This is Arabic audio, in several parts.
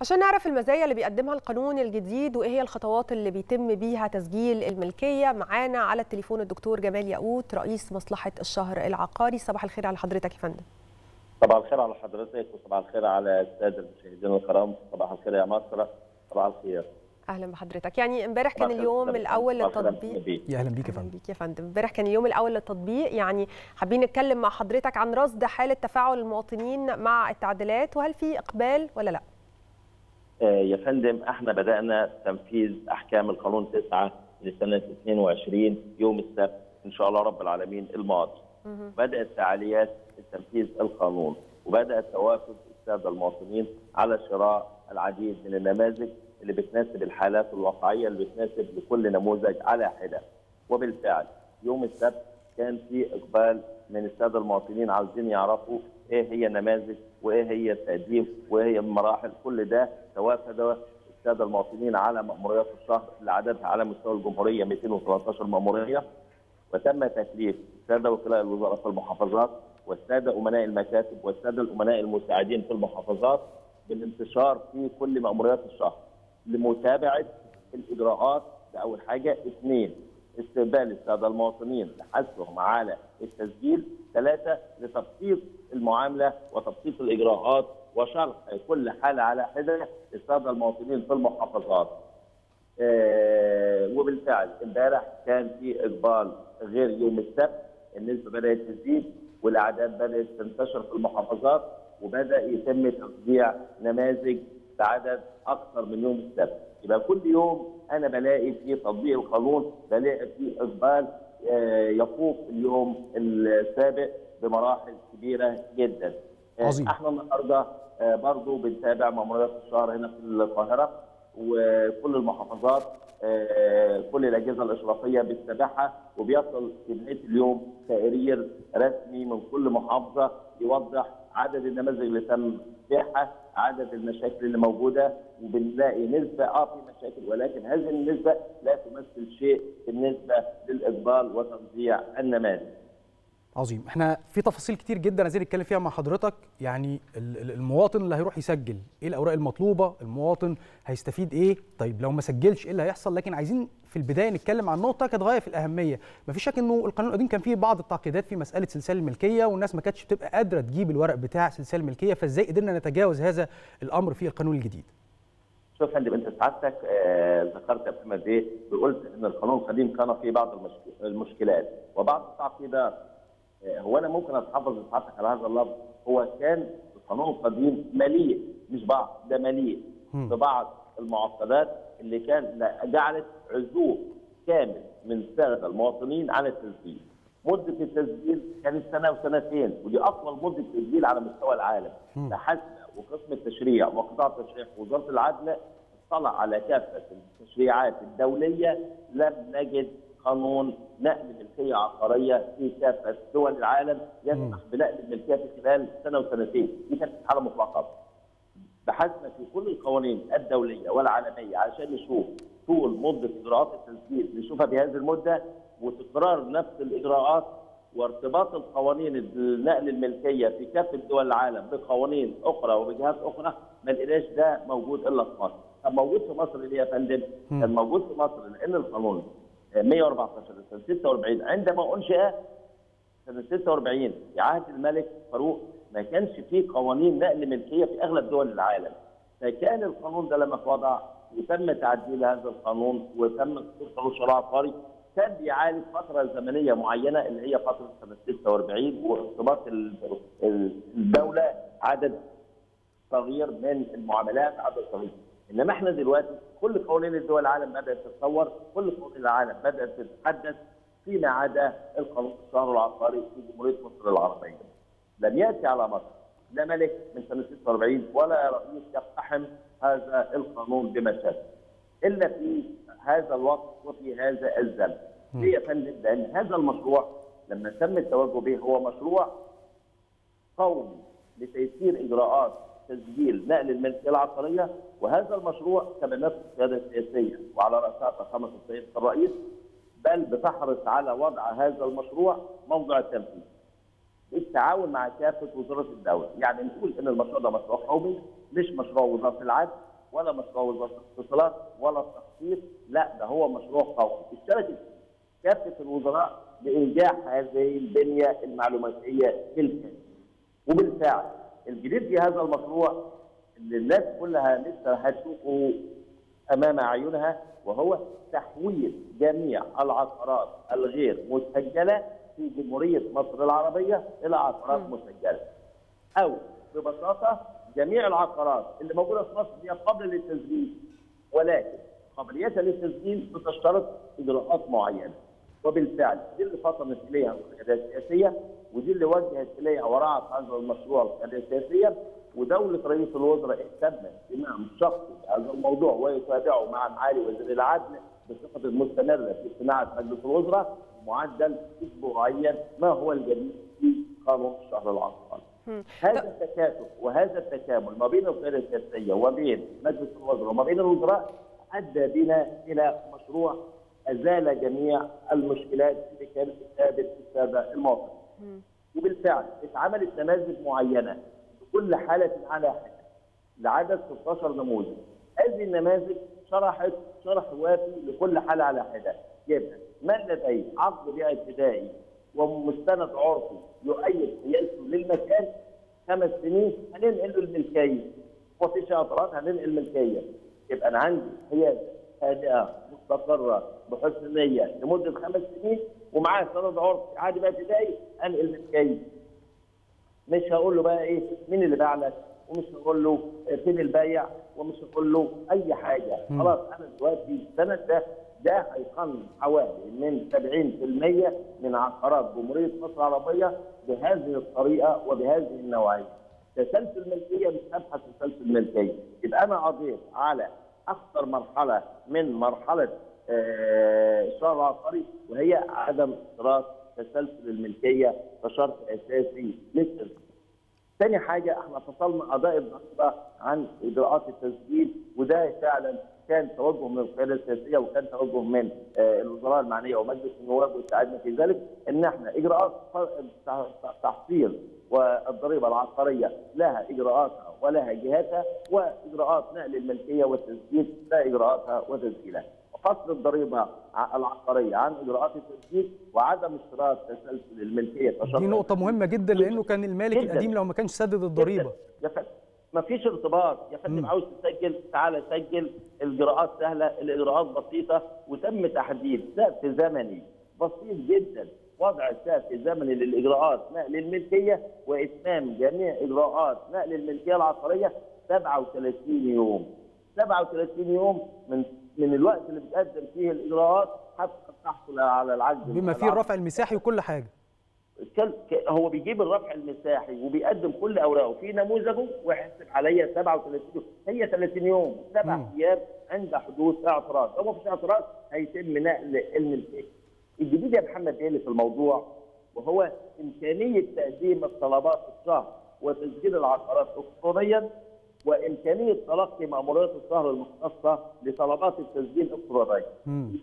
عشان نعرف المزايا اللي بيقدمها القانون الجديد وإيه هي الخطوات اللي بيتم بيها تسجيل الملكية معانا على التليفون الدكتور جمال ياقوت رئيس مصلحة الشهر العقاري. صباح الخير على حضرتك يا فندم. صباح الخير على حضرتك وصباح الخير على السادة المشاهدين الكرام. صباح الخير يا مصر. صباح الخير. أهلا بحضرتك. يعني امبارح كان اليوم الأول للتطبيق. يا أهلا بيك يا أهلا فندم. بيك يا فندم. امبارح كان اليوم الأول للتطبيق. يعني حابين نتكلم مع حضرتك عن رصد حالة تفاعل المواطنين مع التعديلات. وهل في إقبال ولا لأ؟ آه، يا فندم إحنا بدأنا تنفيذ أحكام القانون 9 لسنة 22 يوم السبت إن شاء الله رب العالمين الماضي. بدأت فعاليات تنفيذ القانون وبدا توافد الساده المواطنين على شراء العديد من النماذج اللي بتناسب الحالات الواقعية اللي بتناسب لكل نموذج على حدة. وبالفعل يوم السبت كان في إقبال من الساده المواطنين عاوزين يعرفوا إيه هي النماذج وإيه هي التقديم وإيه هي المراحل كل ده توافد الساده المواطنين على مأموريات الشهر اللي عددها على مستوى الجمهورية 213 مأمورية. وتم تكليف السادة وكلاء الوزراء في المحافظات والسادة أمناء المكاتب والسادة الأمناء المساعدين في المحافظات بالانتشار في كل مأموريات الشهر لمتابعة الإجراءات ده اول حاجة. اثنين استقبال السادة المواطنين لحثهم على التسجيل ثلاثة لتبسيط المعاملة وتبسيط الإجراءات وشرح كل حاله على حدة للسادة المواطنين في المحافظات. آه وبالفعل امبارح كان في إقبال غير يوم السبت النسبة بدأت تزيد والأعداد بدأت تنتشر في المحافظات وبدأ يتم توزيع نماذج بعدد أكثر من يوم السبت. يبقى كل يوم أنا بلاقي في تطبيق القانون بلاقي في إقبال آه، يفوق اليوم السابق بمراحل كبيرة جدا. آه، عظيم. إحنا النهارده آه، برضو بنتابع مأموريات الشهر هنا في القاهرة وكل المحافظات كل الأجهزة الإشرافية بتتابعها وبيصل في نهايه اليوم تقرير رسمي من كل محافظة يوضح عدد النماذج اللي تم بيعها. عدد المشاكل اللي موجودة وبنلاقي نسبة آه في مشاكل ولكن هذه النسبة لا تمثل شيء بالنسبة للإقبال وتوزيع النماذج. عظيم. إحنا في تفاصيل كتير جدا عايزين نتكلم فيها مع حضرتك. يعني ال- ال- المواطن اللي هيروح يسجل إيه الأوراق المطلوبة؟ المواطن هيستفيد إيه؟ طيب لو ما سجلش إيه اللي هيحصل؟ لكن عايزين في البداية نتكلم عن نقطة كانت غاية في الأهمية. مفيش شك إنه القانون القديم كان فيه بعض التعقيدات في مسألة سلسال الملكية والناس ما كانتش بتبقى قادرة تجيب الورق بتاع سلسال الملكية فإزاي قدرنا نتجاوز هذا الأمر في القانون الجديد؟ شوف فندم أنت سعادتك آه، ذكرت يا محمد بيه وقلت إن القانون القديم كان فيه بعض المشك- المشكلات وبعض التعقيدات. هو أنا ممكن أتحفظ لسعادتك على هذا اللفظ هو كان القانون القديم مليء مش بعض ده مليء. ببعض المعقدات اللي كان جعلت عزوف كامل من الساده المواطنين عن التسجيل. مدة التسجيل كانت سنة وسنتين ودي أطول مدة تسجيل على مستوى العالم. بحسب وقسم التشريع وقطاع التشريع في وزارة العدل اطلع على كافة التشريعات الدولية لم نجد قانون نقل ملكية عقاريه في كافة دول العالم يسمح بنقل الملكية في خلال سنة وسنتين، دي كانت حاله مطلقة. بحثنا في كل القوانين الدولية والعالمية عشان نشوف طول مدة إجراءات التسجيل نشوفها بهذه المدة وتكرار نفس الإجراءات وارتباط القوانين نقل الملكية في كافة دول العالم بقوانين أخرى وبجهات أخرى ما لقيناش ده موجود إلا في مصر. كان موجود في مصر ليه يا فندم؟ كان موجود في مصر لأن القانون 114 سنه 46 عندما أنشئ سنة 46 في عهد الملك فاروق ما كانش فيه قوانين نقل ملكية في أغلب دول العالم. فكان القانون ده لما اتوضع وتم تعديل هذا القانون وتم قانون شرع عقاري كان بيعالج فترة زمنية معينة اللي هي فترة سنة 46 وارتباط ال- ال- الدولة عدد صغير من المعاملات عدد صغير. إنما إحنا دلوقتي كل قوانين الدول العالم بدأت تتطور كل قوانين العالم بدأت تتحدث فيما عدا القانون الشهر العقاري في جمهورية مصر العربية لم يأتي على مصر لا ملك من سنة 46 ولا رئيس يقتحم هذا القانون بمشاكل إلا في هذا الوقت وفي هذا الزمن. ليه يا فندم؟ لأن هذا المشروع لما تم التوجه به هو مشروع قومي لتيسير إجراءات تسجيل نقل الملكيه العقاريه وهذا المشروع تبنته القياده السياسية وعلى رأسها فخامه السيد الرئيس بل بتحرص على وضع هذا المشروع موضع التنفيذ. بالتعاون مع كافة وزارة الدولة، يعني نقول إن المشروع ده مشروع قومي مش مشروع وزارة العدل ولا مشروع وزارة الاتصالات ولا التخطيط، لا ده هو مشروع قومي، اشتركت كافة الوزراء بانجاح هذه البنية المعلوماتية بالكامل. وبالفعل الجديد في هذا المشروع اللي الناس كلها لسه هتشوفه أمام اعينها وهو تحويل جميع العقارات الغير مسجلة في جمهورية مصر العربية إلى عقارات مسجلة. أو ببساطة جميع العقارات اللي موجودة في مصر هي قابلة للتسجيل ولكن قابليتها للتسجيل بتشترط إجراءات معينة. وبالفعل دي اللي فطنت اليها القياده السياسية ودي اللي وجهت اليها ورعت هذا المشروع القياده السياسية ودولة رئيس الوزراء اهتم اهتمام شخصي بهذا الموضوع ويتابعه مع معالي وزير العدل بصفة مستمرة في اجتماعات مجلس الوزراء معدل اسبوعيا ما هو الجديد في قانون الشهر العقاري. هذا التكاتف وهذا التكامل ما بين القياده السياسية وبين مجلس الوزراء وما بين الوزراء أدى بنا إلى مشروع أزال جميع المشكلات اللي كانت بتقابل الساده المواطن. وبالفعل اتعملت نماذج معينة لكل حالة على حده لعدد 16 نموذج. هذه النماذج شرحت شرح وافي لكل حالة على حدة. يبقى من لديه عقد بيع ابتدائي ومستند عرفي يؤيد قياسه للمكان خمس سنين هننقل له الملكية. وفي اعتراض هننقل الملكية. يبقى أنا عندي قيادة هادئه مستقره بحسن نية لمدة خمس سنين ومعاه سند عرفي عادي بقى ابتدائي انقل الملكيه. مش هقول له بقى إيه؟ مين اللي باع لك ومش هقول له فين البايع ومش هقول له أي حاجة. خلاص أنا دلوقتي السند ده ده هيقنن حوالي من 70% من عقارات جمهورية مصر العربية بهذه الطريقة وبهذه النوعية. تسلسل الملكيه مش هبحث تسلسل الملكيه، يبقى أنا قضيت على اخطر مرحلة من مرحلة الشهر العقاري وهي عدم اشتراط تسلسل الملكية كشرط أساسي للتسجيل. ثاني حاجة إحنا فصلنا قضاء الضريبة عن إجراءات التسجيل وده فعلا كان توجه من القيادة السياسية وكان توجه من الوزراء المعنية ومجلس النواب وساعدنا في ذلك إن إحنا إجراءات تحصيل والضريبة العقاريه لها إجراءاتها ولها جهاتها وإجراءات نقل الملكية والتسجيل لها إجراءاتها وتسجيلها. فصل الضريبة العقاريه عن إجراءات التسجيل وعدم اشتراط تسلسل الملكية دي نقطة مهمة جدا لأنه كان المالك جداً. القديم لو ما كانش سدد الضريبة فندم ما فيش ارتباط يا فندم عاوز تسجل؟ تعالى سجل. الاجراءات سهلة الإجراءات بسيطة وتم تحديد سقف زمني بسيط جدا. وضع سقف زمني للإجراءات نقل الملكية وإتمام جميع إجراءات نقل الملكية العقارية 37 يوم. 37 يوم من من الوقت اللي بتقدم فيه الإجراءات حتى تحصل على العجز. بما فيه الرفع المساحي وكل حاجة. هو بيجيب الرفع المساحي وبيقدم كل أوراقه. في نموذجه ويحسب عليا 37 يوم. هي 30 يوم سبع أيام عند حدوث اعتراض. لو ما فيش اعتراض هيتم نقل الملكيه الجديد يا محمد إيه في الموضوع وهو إمكانية تقديم الطلبات الشهر وتسجيل العقارات الكترونيا وإمكانية تلقي مامورات الشهر المختصة لطلبات التسجيل الالكتروني.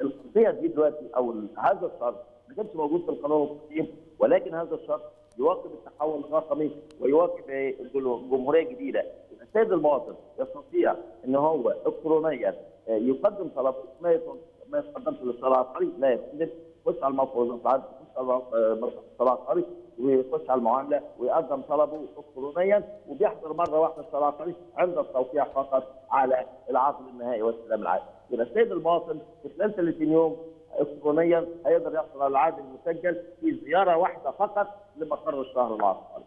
القضية دي دلوقتي أو هذا الشرط ما كانش موجود في القانون القديم. ولكن هذا الشرط يواكب التحول الرقمي ويواكب الجمهوريه الجديده. السيد المواطن يستطيع إن هو الكترونيا يقدم طلب ما يتقدمش للشرع العقاري لا يقدم يخش على العدل يخش على الشرع العقاري ويخش على المعاملة ويقدم طلبه الكترونيا وبيحضر مرة واحدة الشرع العقاري عند التوقيع فقط على العقد النهائي واستلام العقد. يبقى السيد المواطن في خلال 30 يوم الكترونيا هيقدر يحصل على العقد المسجل في زيارة واحدة فقط لمقر الشهر العقاري.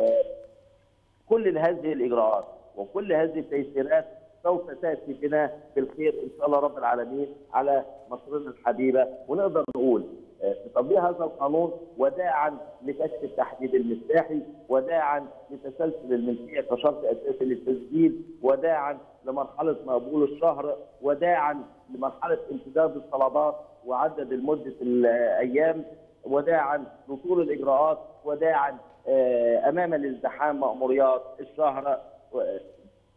آه كل هذه الإجراءات وكل هذه التيسيرات سوف تأتي بنا بالخير إن شاء الله رب العالمين على مصرنا الحبيبة ونقدر نقول بتطبيق هذا القانون وداعا لكشف التحديد المفتاحي وداعا لتسلسل الملكية كشرط أساسي للتسجيل وداعا لمرحلة مقبول الشهر وداعا لمرحلة امتداد الطلبات وعدد المدة الأيام وداعا لطول الإجراءات وداعا أمام الازدحام مأموريات الشهر.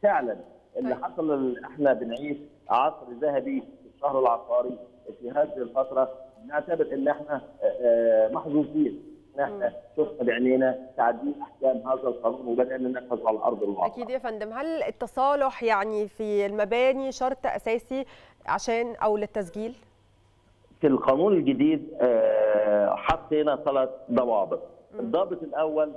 فعلا اللي حصل إحنا بنعيش عصر ذهبي في الشهر العقاري في هذه الفترة نعتبر إن إحنا محظوظين إن إحنا شفنا بعينينا تعديل أحكام هذا القانون وبدأنا ننفذ على ارض الواقع. أكيد يا فندم هل التصالح يعني في المباني شرط أساسي عشان أو للتسجيل؟ في القانون الجديد آه، حطينا ثلاث ضوابط. الضابط الأول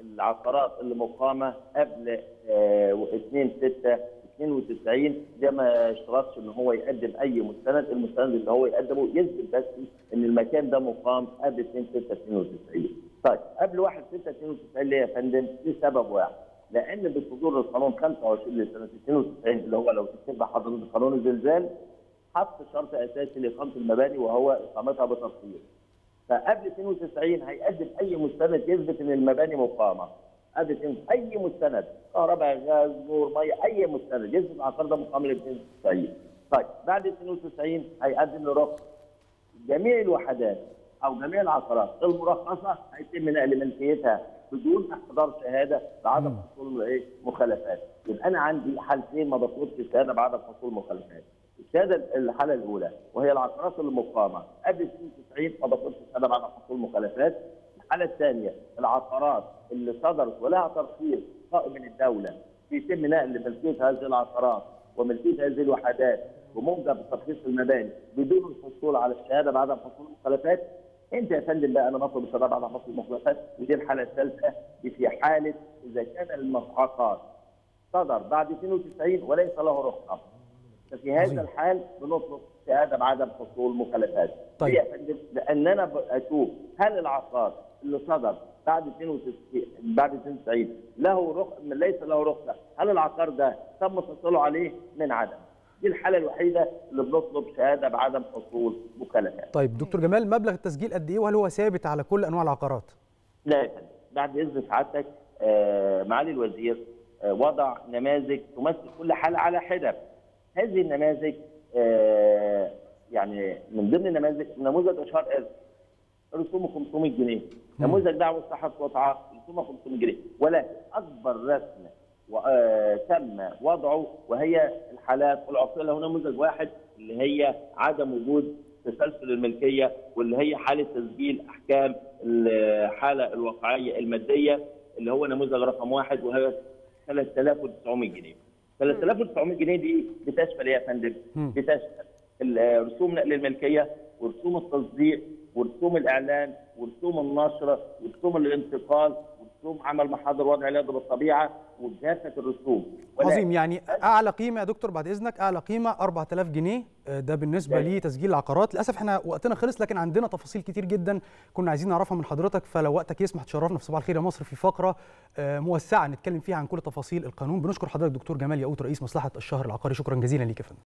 العقارات اللي مقامه قبل آه، 2 6 92 ده ما اشترطش إن هو يقدم أي مستند، المستند اللي هو يقدمه يثبت بس إن المكان ده مقام قبل 2 6 92. طيب قبل 1 6 92 ليه يا فندم؟ لسبب واحد. لأن بصدور القانون 25 لسنة 92 اللي هو لو تكتب حضرتك قانون الزلزال حط شرط أساسي لإقامة المباني وهو إقامتها بتفصيل. فقبل 92 هيقدم أي مستند يثبت إن المباني مقامة. 92 أي مستند كهرباء غاز نور مية أي مستند يثبت العقار ده مقام ل 92. طيب بعد 92 هيقدم له رخصه. جميع الوحدات أو جميع العقارات المرخصة هيتم نقل ملكيتها بدون احضار شهادة بعدم حصول إيه مخالفات. يبقى أنا عندي حالتين ما بطلبش الشهادة بعدم حصول مخالفات. الشهادة الحالة الأولى وهي العقارات المقامة قبل 92 ما بطلبش الشهادة بعد حصول مخالفات. الحالة الثانية العقارات اللي صدرت ولها ترخيص قائم من الدولة. بيتم نقل ملكية هذه العقارات وملكية هذه الوحدات بموجب ترخيص المباني بدون الحصول على الشهادة بعد حصول المخالفات. أنت يا فندم بقى أنا بطلب الشهادة بعد حصول المخالفات ودي الحالة الثالثة. في حالة إذا كان المعقد صدر بعد 92 وليس له رخصة. ففي. هذا الحال بنطلب شهادة بعدم حصول مخالفات طيب. يا فندم لأن أنا أشوف هل العقار اللي صدر بعد 92 بعد 92 له رخ... ليس له رخصة. هل العقار ده تم تصله عليه؟ من عدم. دي الحالة الوحيدة اللي بنطلب شهادة بعدم حصول مخالفات طيب دكتور جمال مبلغ التسجيل قد إيه؟ وهل هو ثابت على كل أنواع العقارات؟ لا بعد إذن سعادتك آه، معالي الوزير آه، وضع نماذج تمثل كل حالة على حدة. هذه النماذج آه، يعني من ضمن النماذج نموذج اشهار ارث رسومه 500 جنيه. نموذج دعوة صحه وطعام رسومه 500 جنيه ولكن أكبر رسم و- آه، تم وضعه وهي الحالات العقلية له نموذج واحد اللي هي عدم وجود تسلسل الملكية واللي هي حالة تسجيل أحكام الحالة الواقعية المادية اللي هو نموذج رقم واحد وهي 3900 جنيه. 3900 جنيه دي بتشمل إيه يا فندم؟ بتشمل ال- رسوم نقل الملكية ورسوم التصديق ورسوم الإعلان ورسوم النشر ورسوم الانتقال ورسوم عمل محاضر وضع اليد بالطبيعة وكافه الرسوم. عظيم يعني أعلى قيمة يا دكتور بعد إذنك أعلى قيمة 4000 جنيه. آه، ده بالنسبة. لتسجيل العقارات. للأسف إحنا وقتنا خلص لكن عندنا تفاصيل كتير جدا كنا عايزين نعرفها من حضرتك فلو وقتك يسمح تشرفنا في صباح الخير يا مصر في فقرة آه، موسعة نتكلم فيها عن كل تفاصيل القانون. بنشكر حضرتك دكتور جمال ياقوت رئيس مصلحة الشهر العقاري. شكرا جزيلا ليك يا فندم.